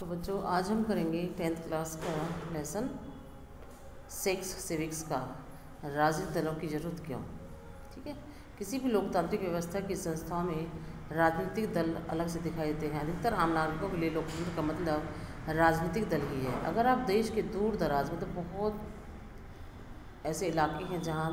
तो बच्चों, आज हम करेंगे टेंथ क्लास का लेसन सेक्स सिविक्स का, राजनीतिक दलों की ज़रूरत क्यों? ठीक है? किसी भी लोकतांत्रिक व्यवस्था की संस्थाओं में राजनीतिक दल अलग से दिखाई देते हैं। अधिकतर आम नागरिकों के लिए लोकतंत्र का मतलब राजनीतिक दल ही है। अगर आप देश के दूर दराज मतलब बहुत ऐसे इलाके हैं जहाँ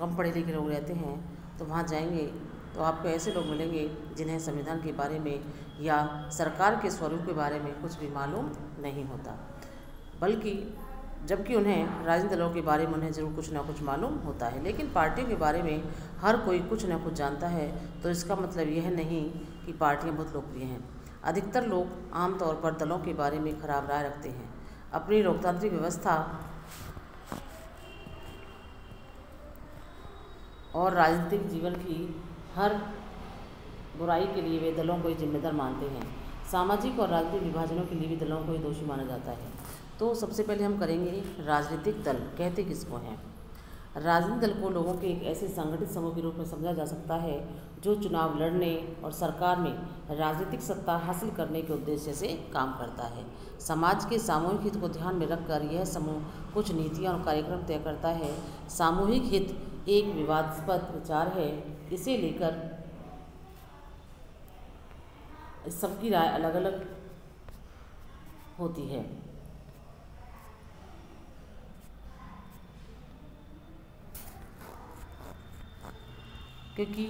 कम पढ़े लिखे लोग रहते हैं तो वहाँ जाएँगे तो आपको ऐसे लोग मिलेंगे जिन्हें संविधान के बारे में या सरकार के स्वरूप के बारे में कुछ भी मालूम नहीं होता। बल्कि जबकि उन्हें राजनीतिक दलों के बारे में उन्हें ज़रूर कुछ ना कुछ मालूम होता है, लेकिन पार्टियों के बारे में हर कोई कुछ ना कुछ जानता है तो इसका मतलब यह नहीं कि पार्टियाँ बहुत लोकप्रिय हैं। अधिकतर लोग आमतौर पर दलों के बारे में खराब राय रखते हैं। अपनी लोकतांत्रिक व्यवस्था और राजनीतिक जीवन की हर बुराई के लिए वे दलों को ही जिम्मेदार मानते हैं। सामाजिक और राजनीतिक विभाजनों के लिए भी दलों को ही दोषी माना जाता है। तो सबसे पहले हम करेंगे राजनीतिक दल, कहते किसको हैं? राजनीतिक दल को लोगों के एक ऐसे संगठित समूह के रूप में समझा जा सकता है, जो चुनाव लड़ने और सरकार में राजनीतिक सत्ता हासिल करने के उद्देश्य से काम करता है। समाज के सामूहिक हित को ध्यान में रखकर यह समूह कुछ नीतियाँ और कार्यक्रम तय करता है। सामूहिक हित एक विवादास्पद विचार है। इसे लेकर सबकी राय अलग अलग होती है। क्योंकि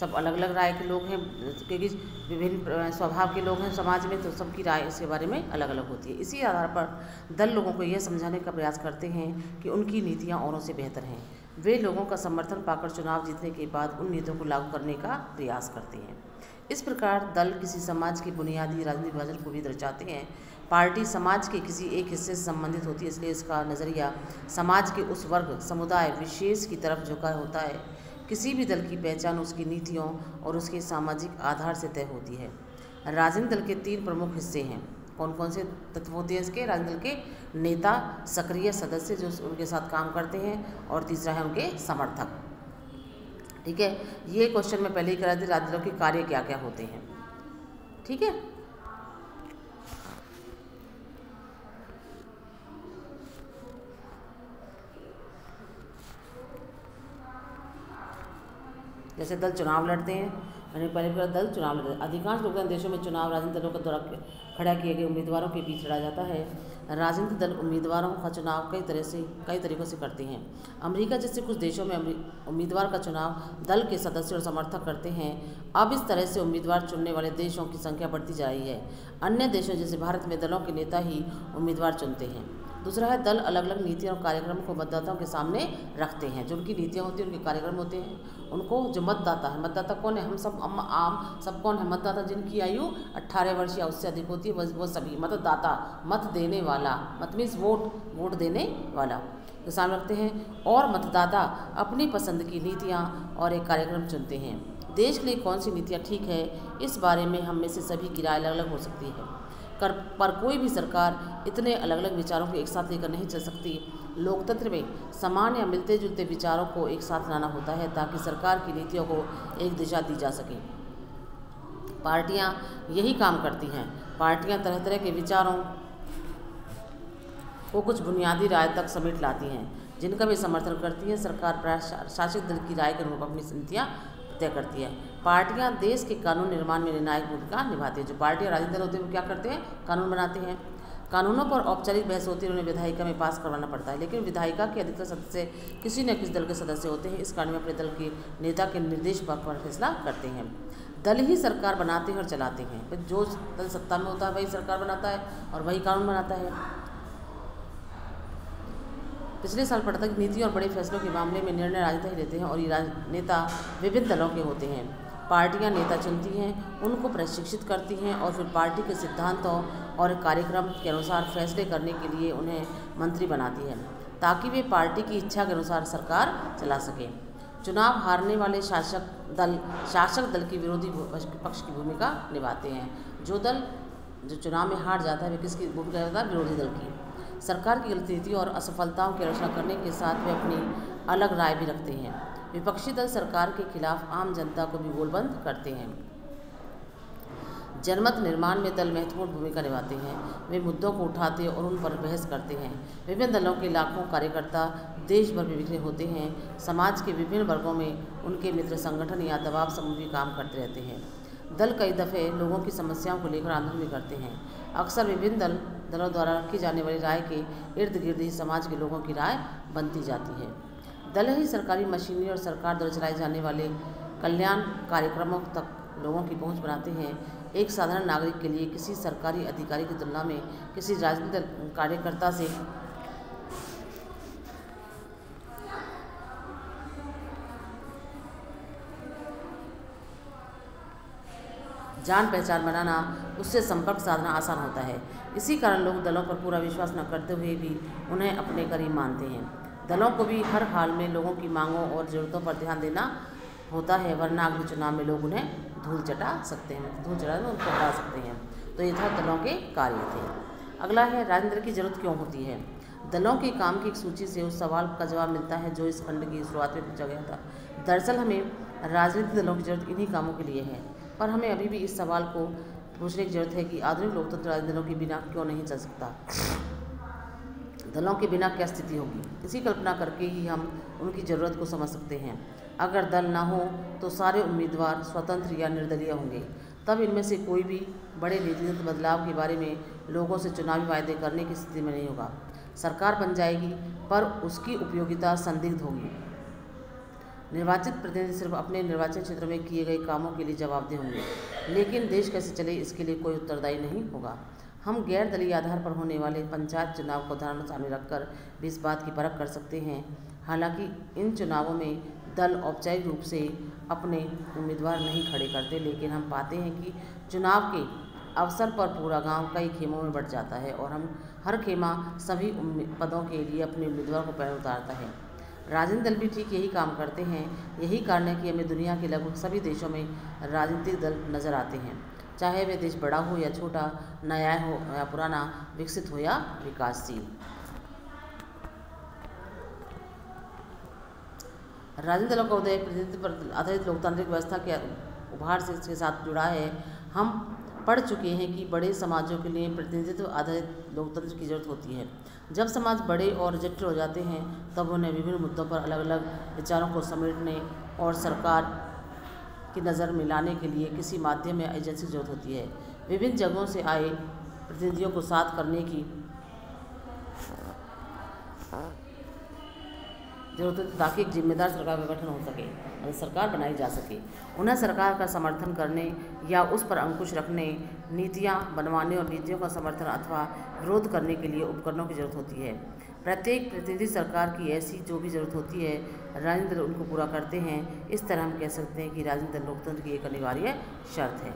सब अलग अलग राय के लोग हैं, क्योंकि विभिन्न स्वभाव के लोग हैं समाज में तो सबकी राय इसके बारे में अलग अलग होती है। इसी आधार पर दल लोगों को यह समझाने का प्रयास करते हैं कि उनकी नीतियाँ औरों से बेहतर हैं। वे लोगों का समर्थन पाकर चुनाव जीतने के बाद उन नीतियों को लागू करने का प्रयास करते हैं। इस प्रकार दल किसी समाज की बुनियादी राजनीतिक विभाजन को भी दर्शाते हैं। पार्टी समाज के किसी एक हिस्से से संबंधित होती है, इसलिए इसका नज़रिया समाज के उस वर्ग, समुदाय विशेष की तरफ़ झुका होता है। किसी भी दल की पहचान उसकी नीतियों और उसके सामाजिक आधार से तय होती है। राजनीतिक दल के तीन प्रमुख हिस्से हैं। कौन कौन से तत्व होते हैं इसके राजनीतिक के नेता, सक्रिय सदस्य जो उनके साथ काम करते हैं और तीसरा है उनके समर्थक। ठीक है? ये क्वेश्चन मैं पहले ही करा दी राजनीतिक के कार्य क्या क्या होते हैं। ठीक है? जैसे दल चुनाव लड़ते हैं, मैंने पहले पूरा दल चुनाव लड़ते हैं। अधिकांश लोकतांत्रिक देशों में चुनाव राजनीतिक दलों के द्वारा खड़ा किए गए उम्मीदवारों के बीच लड़ा जाता है। राजनीतिक दल उम्मीदवारों का चुनाव कई तरह से, कई तरीक़ों से करते हैं। अमेरिका जैसे कुछ देशों में उम्मीदवार का चुनाव दल के सदस्य और समर्थक करते हैं। अब इस तरह से उम्मीदवार चुनने वाले देशों की संख्या बढ़ती जा रही है। अन्य देशों जैसे भारत में दलों के नेता ही उम्मीदवार चुनते हैं। दूसरा है, दल अलग अलग नीतियों और कार्यक्रम को मतदाताओं के सामने रखते हैं। जो उनकी नीतियाँ होती हैं, उनके कार्यक्रम होते हैं, उनको जो मतदाता है, मतदाता कौन है? हम सब आम सब कौन है? मतदाता जिनकी आयु 18 वर्ष या उससे अधिक होती है, वो सभी, मतदाता, मत देने वाला, मत मीन्स वोट वोट देने वाला के सामने रखते हैं। और मतदाता अपनी पसंद की नीतियाँ और एक कार्यक्रम चुनते हैं। देश के लिए कौन सी नीतियाँ ठीक है? इस बारे में हम में से सभी की राय अलग अलग हो सकती है। कर, पर कोई भी सरकार इतने अलग अलग विचारों को एक साथ लेकर नहीं चल सकती। लोकतंत्र में समान या मिलते जुलते विचारों को एक साथ लाना होता है ताकि सरकार की नीतियों को एक दिशा दी जा सके। पार्टियाँ यही काम करती हैं। पार्टियाँ तरह तरह के विचारों को कुछ बुनियादी राय तक समेट लाती हैं, जिनका भी समर्थन करती है। सरकार शासित दल की राय के अनुरूप अपनी नीतियाँ तय करती है। पार्टियाँ देश के कानून निर्माण में निर्णायक भूमिका निभाती है। जो पार्टियाँ राजनीतिक दल होते हैं वो क्या करते हैं? कानून बनाते हैं। कानूनों पर औपचारिक बहस होती है, उन्हें विधायिका में पास करवाना पड़ता है। लेकिन विधायिका के अधिकतर सदस्य किसी न किसी दल के सदस्य होते हैं। इस कारण में अपने दल के नेता के निर्देश पर फैसला करते हैं। दल ही सरकार बनाते हैं और चलाते हैं। जो दल सत्ता में होता है, वही सरकार बनाता है और वही कानून बनाता है। पिछले साल पढ़ा था कि नीति और बड़े फैसलों के मामले में निर्णय राजनेता ही लेते हैं और ये नेता विभिन्न दलों के होते हैं। पार्टियाँ नेता चुनती हैं, उनको प्रशिक्षित करती हैं और फिर पार्टी के सिद्धांतों और कार्यक्रम के अनुसार फैसले करने के लिए उन्हें मंत्री बनाती है, ताकि वे पार्टी की इच्छा के अनुसार सरकार चला सकें। चुनाव हारने वाले शासक दल शासक दल की विरोधी पक्ष की भूमिका निभाते हैं। जो दल, जो चुनाव में हार जाता है, वे किसकी भूमिका रहता है? विरोधी दल की। सरकार की गलत नीति और असफलताओं की आलोचना करने के साथ वे अपनी अलग राय भी रखते हैं। विपक्षी दल सरकार के खिलाफ आम जनता को भी गोलबंद करते हैं। जनमत निर्माण में दल महत्वपूर्ण भूमिका निभाते हैं। वे मुद्दों को उठाते और उन पर बहस करते हैं। विभिन्न दलों के लाखों कार्यकर्ता देश भर में बिखरे होते हैं। समाज के विभिन्न वर्गों में उनके मित्र संगठन या दबाव समूह भी काम करते रहते हैं। दल कई दफ़े लोगों की समस्याओं को लेकर आंदोलन भी करते हैं। अक्सर विभिन्न दल, दलों द्वारा रखी जाने वाली राय के इर्द गिर्द ही समाज के लोगों की राय बनती जाती है। दल ही सरकारी मशीनरी और सरकार द्वारा चलाए जाने वाले कल्याण कार्यक्रमों तक लोगों की पहुँच बनाते हैं। एक साधारण नागरिक के लिए किसी सरकारी अधिकारी की तुलना में किसी राजनीतिक कार्यकर्ता से जान पहचान बनाना, उससे संपर्क साधना आसान होता है। इसी कारण लोग दलों पर पूरा विश्वास न करते हुए भी उन्हें अपने करीब मानते हैं। दलों को भी हर हाल में लोगों की मांगों और ज़रूरतों पर ध्यान देना होता है, वरना अगले चुनाव में लोग उन्हें धूल चटा सकते हैं, धूल चटा उनको हटा सकते हैं। तो ये था दलों के कार्य थे। अगला है, राजेंद्र की ज़रूरत क्यों होती है? दलों के काम की एक सूची से उस सवाल का जवाब मिलता है जो इस खंड की शुरुआत में पूछा गया था। दरअसल हमें राजनीतिक दलों की ज़रूरत इन्हीं कामों के लिए है, पर हमें अभी भी इस सवाल को पूछने की ज़रूरत है कि आधुनिक लोकतंत्र राजनीतिक दलों के बिना क्यों नहीं चल सकता? दलों के बिना क्या स्थिति होगी? इसी कल्पना करके ही हम उनकी ज़रूरत को समझ सकते हैं। अगर दल ना हो तो सारे उम्मीदवार स्वतंत्र या निर्दलीय होंगे। तब इनमें से कोई भी बड़े नीतिगत बदलाव के बारे में लोगों से चुनावी वायदे करने की स्थिति में नहीं होगा। सरकार बन जाएगी, पर उसकी उपयोगिता संदिग्ध होगी। निर्वाचित प्रतिनिधि सिर्फ़ अपने निर्वाचन क्षेत्र में किए गए कामों के लिए जवाबदेह होंगे, लेकिन देश कैसे चले इसके लिए कोई उत्तरदायी नहीं होगा। हम गैर दलीय आधार पर होने वाले पंचायत चुनाव को उदाहरण सामने रखकर भी इस बात की परख कर सकते हैं। हालाँकि इन चुनावों में दल औपचारिक रूप से अपने उम्मीदवार नहीं खड़े करते, लेकिन हम पाते हैं कि चुनाव के अवसर पर पूरा गाँव कई खेमों में बढ़ जाता है और हम हर खेमा सभी पदों के लिए अपने उम्मीदवार को पैर उतारता है। राजनीतिक दल भी ठीक यही काम करते हैं, यही कारण है कि हमें दुनिया के लगभग सभी देशों में राजनीतिक दल नज़र आते हैं। चाहे वे देश बड़ा हो या छोटा, नया हो या पुराना, विकसित हो या विकासशील। राजनीतिक दलों का उदय प्रतिनिधित्व पर आधारित लोकतांत्रिक व्यवस्था के उभार से इसके साथ जुड़ा है। हम पढ़ चुके हैं कि बड़े समाजों के लिए प्रतिनिधित्व आधारित लोकतंत्र की ज़रूरत होती है। जब समाज बड़े और जटिल हो जाते हैं, तब उन्हें विभिन्न मुद्दों पर अलग अलग विचारों को समेटने और सरकार की नज़र मिलाने के लिए किसी माध्यम या एजेंसी ज़रूरत होती है। विभिन्न जगहों से आए प्रतिनिधियों को साथ करने की, ज़रूरत है ताकि एक जिम्मेदार सरकार का गठन हो सके सरकार बनाई जा सके। उन्हें सरकार का समर्थन करने या उस पर अंकुश रखने, नीतियाँ बनवाने और नीतियों का समर्थन अथवा विरोध करने के लिए उपकरणों की ज़रूरत होती है। प्रत्येक प्रतिनिधि सरकार की ऐसी जो भी ज़रूरत होती है, राजनीतिक दल उनको पूरा करते हैं। इस तरह हम कह सकते हैं कि राजनीतिक दल लोकतंत्र की एक अनिवार्य शर्त है।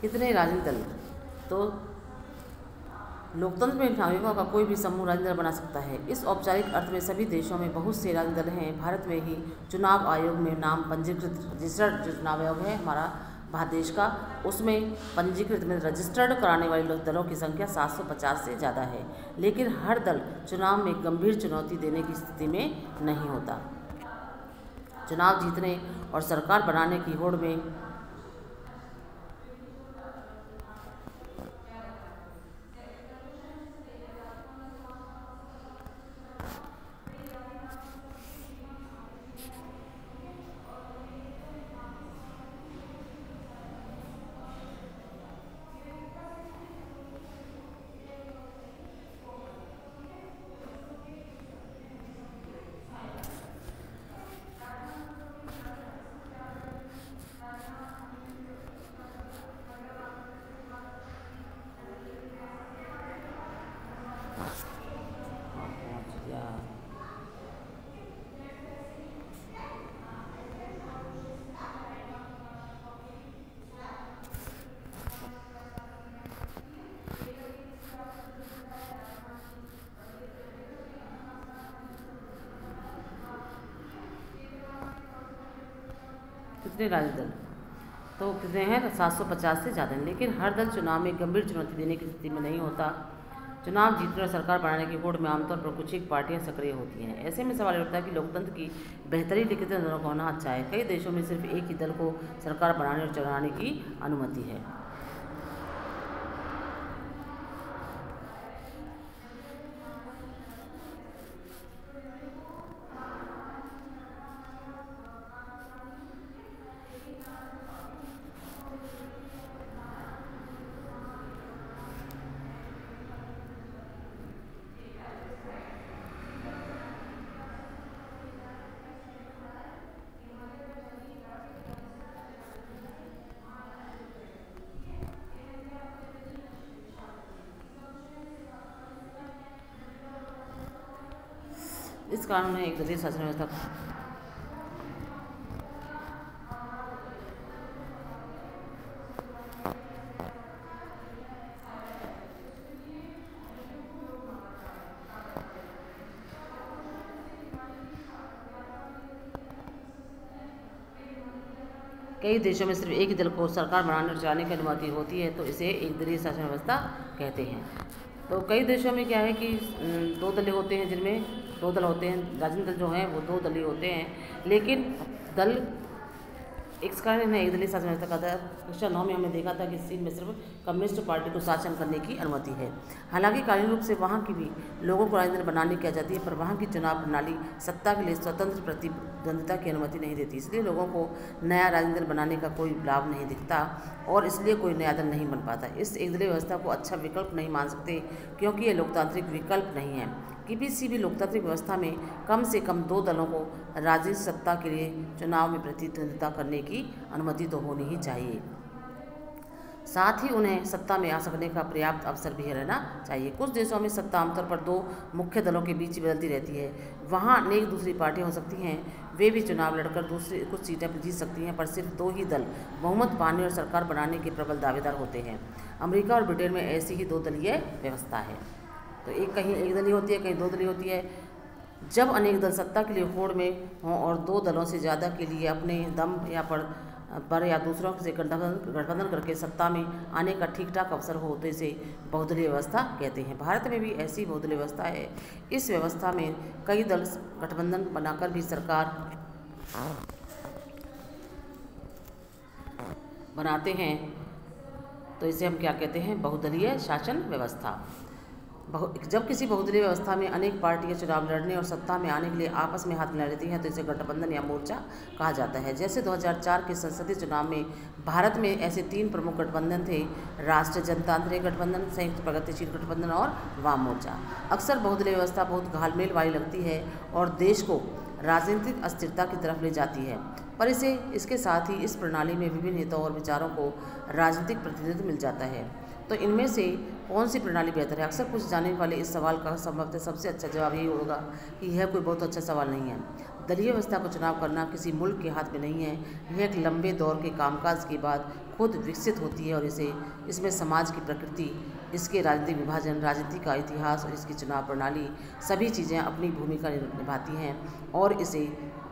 कितने राजनीतिक दल तो लोकतंत्र में नागरिकों का कोई भी समूह राजनीतिक दल बना सकता है। इस औपचारिक अर्थ में सभी देशों में बहुत से राजनीतिक दल हैं। भारत में ही चुनाव आयोग में नाम पंजीकृत रजिस्टर्ड जो चुनाव आयोग है। हमारा भारत देश का। उसमें पंजीकृत में रजिस्टर्ड कराने वाले दलों की संख्या 750 से ज़्यादा है। लेकिन हर दल चुनाव में गंभीर चुनौती देने की स्थिति में नहीं होता। चुनाव जीतने और सरकार बनाने की होड़ में कितने राजनीतिक दल तो कितने हैं सात सौ पचास से ज़्यादा हैं, लेकिन हर दल चुनाव में गंभीर चुनौती देने की स्थिति में नहीं होता। चुनाव जीतने और सरकार बनाने की होड़ में आमतौर पर कुछ एक पार्टियाँ सक्रिय होती हैं। ऐसे में सवाल उठता है कि लोकतंत्र की बेहतरी लिखित दलों का होना अच्छा है कई देशों में सिर्फ़ एक ही दल को सरकार बनाने और चलाने की अनुमति है। इस कानून ने एक दलीय शासन व्यवस्था कई देशों में सिर्फ़ एक दल को सरकार बनाने और चलाने की अनुमति होती है तो इसे एक दलीय शासन व्यवस्था कहते हैं। तो कई देशों में क्या है कि दो दल होते हैं जिनमें दो दल होते हैं राजनीतिक दल जो हैं, वो दो दलीय होते हैं। लेकिन दल इस कारण ने एक दलीय शासन व्यवस्था का था कक्षा नौ में हमने देखा था कि चीन में सिर्फ़ कम्युनिस्ट पार्टी को शासन करने की अनुमति है। हालाँकि कानूनी रूप से वहाँ की भी लोगों को राजनीति बनाने की आज़ादी है, पर वहाँ की चुनाव प्रणाली सत्ता के लिए स्वतंत्र प्रतिद्वंदिता की अनुमति नहीं देती। इसलिए लोगों को नया राजनीति बनाने का कोई लाभ नहीं दिखता और इसलिए कोई नया दल नहीं बन पाता। इस एक दलीय व्यवस्था को अच्छा विकल्प नहीं मान सकते, क्योंकि ये लोकतांत्रिक विकल्प नहीं है। किसी भी लोकतांत्रिक व्यवस्था में कम से कम दो दलों को राजनीतिक सत्ता के लिए चुनाव में प्रतिद्वंदिता करने की अनुमति तो होनी ही चाहिए। साथ ही उन्हें सत्ता में आ सकने का पर्याप्त अवसर भी रहना चाहिए। कुछ देशों में सत्ता आमतौर पर दो मुख्य दलों के बीच बदलती रहती है। वहाँ अनेक दूसरी पार्टियाँ हो सकती हैं, वे भी चुनाव लड़कर दूसरी कुछ सीटें पर जीत सकती हैं, पर सिर्फ़ दो ही दल बहुमत पाने और सरकार बनाने के प्रबल दावेदार होते हैं। अमेरिका और ब्रिटेन में ऐसी ही दो दलीय व्यवस्था है। तो एक कहीं एक दली होती है, कहीं दो दली होती है। जब अनेक दल सत्ता के लिए होड़ में हों और दो दलों से ज़्यादा के लिए अपने दम या पर पर या दूसरों से गठबंधन करके सत्ता में आने का ठीक ठाक अवसर हो तो इसे बहुदलीय व्यवस्था कहते हैं। भारत में भी ऐसी बहुदलीय व्यवस्था है। इस व्यवस्था में कई दल गठबंधन बनाकर भी सरकार बनाते हैं। तो इसे हम क्या कहते हैं? बहुदलीय शासन व्यवस्था। जब किसी बहुदलीय व्यवस्था में अनेक पार्टियाँ चुनाव लड़ने और सत्ता में आने के लिए आपस में हाथ मिला लेती हैं तो इसे गठबंधन या मोर्चा कहा जाता है। जैसे 2004 के संसदीय चुनाव में भारत में ऐसे तीन प्रमुख गठबंधन थे, राष्ट्रीय जनतांत्रिक गठबंधन, संयुक्त प्रगतिशील गठबंधन और वाम मोर्चा। अक्सर बहुदलीय व्यवस्था बहुत घालमेल वाली लगती है और देश को राजनीतिक अस्थिरता की तरफ़ ले जाती है। पर इसे इसके साथ ही इस प्रणाली में विभिन्न हितों और विचारों को राजनीतिक प्रतिनिधित्व मिल जाता है। तो इनमें से कौन सी प्रणाली बेहतर है? अक्सर कुछ जानने वाले इस सवाल का संभवतः सबसे अच्छा जवाब यही होगा कि यह कोई बहुत अच्छा सवाल नहीं है। दलीय व्यवस्था को चुनाव करना किसी मुल्क के हाथ में नहीं है। यह एक लंबे दौर के कामकाज के बाद खुद विकसित होती है और इसे, इसमें समाज की प्रकृति, इसके राजनीतिक विभाजन, राजनीति का इतिहास और इसकी चुनाव प्रणाली, सभी चीज़ें अपनी भूमिका निभाती हैं और इसे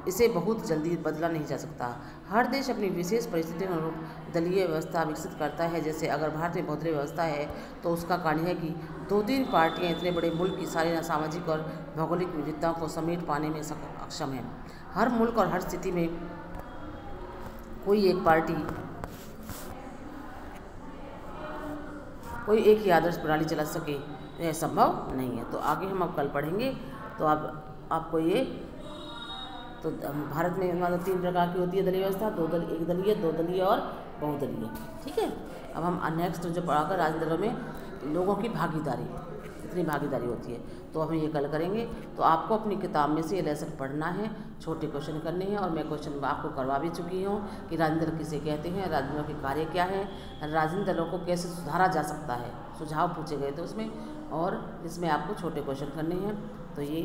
इसे बहुत जल्दी बदला नहीं जा सकता। हर देश अपनी विशेष परिस्थितियों के अनुरूप दलीय व्यवस्था विकसित करता है। जैसे अगर भारत में बहुदलीय व्यवस्था है तो उसका कारण है कि दो तीन पार्टियाँ इतने बड़े मुल्क की सारी सामाजिक और भौगोलिक विविधताओं को समेट पाने में अक्षम है। हर मुल्क और हर स्थिति में कोई एक पार्टी, कोई एक ही आदर्श प्रणाली चला सके, यह संभव नहीं है। तो आगे हम अब कल पढ़ेंगे। तो अब आपको ये तो भारत में मतलब तीन प्रकार की होती है, दलीय व्यवस्था, दो दल, एक दलीय, दो दलीय और बहुदलीय। ठीक है? अब हम नेक्स्ट जो पढ़ाकर राजनीति दलों में, लोगों की भागीदारी, कितनी भागीदारी होती है तो हम ये कल करेंगे। तो आपको अपनी किताब में से ये लेसन पढ़ना है, छोटे क्वेश्चन करने हैं और मैं क्वेश्चन आपको करवा भी चुकी हूँ कि राजनीति दल किसे कहते हैं राजनीति दलों के कार्य क्या है राजनीतिक दलों को कैसे सुधारा जा सकता है, सुझाव पूछे गए थे उसमें, और इसमें आपको छोटे क्वेश्चन करने हैं। तो ये